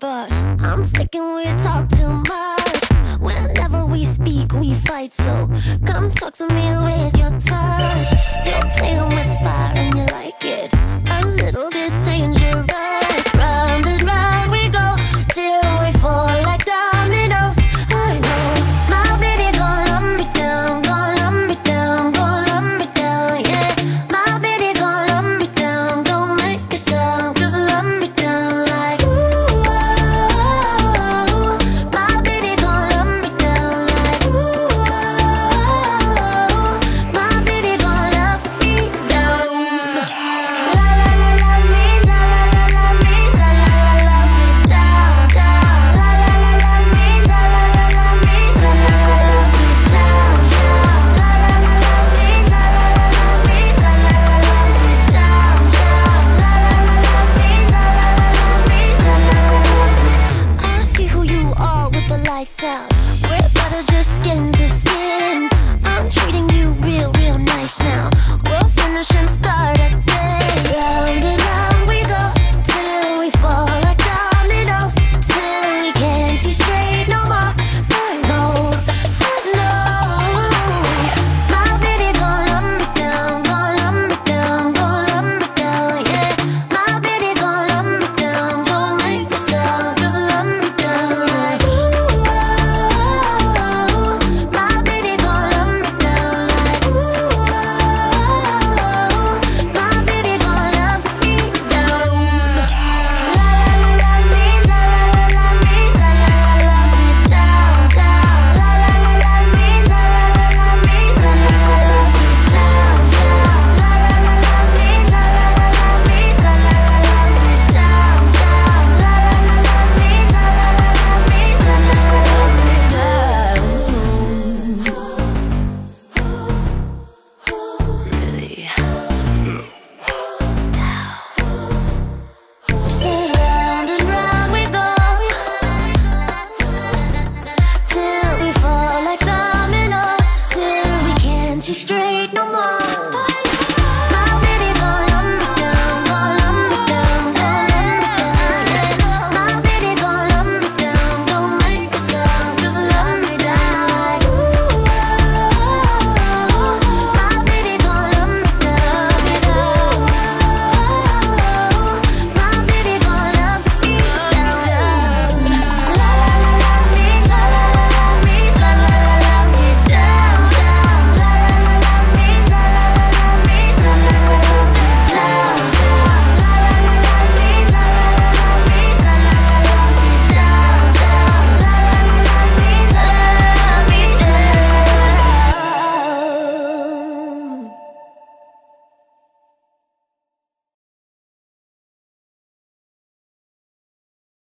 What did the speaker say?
but I'm thinking we talk too much. Whenever we speak, we fight, so come talk to me with your touch. You're playing with fire and you like. lights out. We're better just skin to skin. I'm treating such strange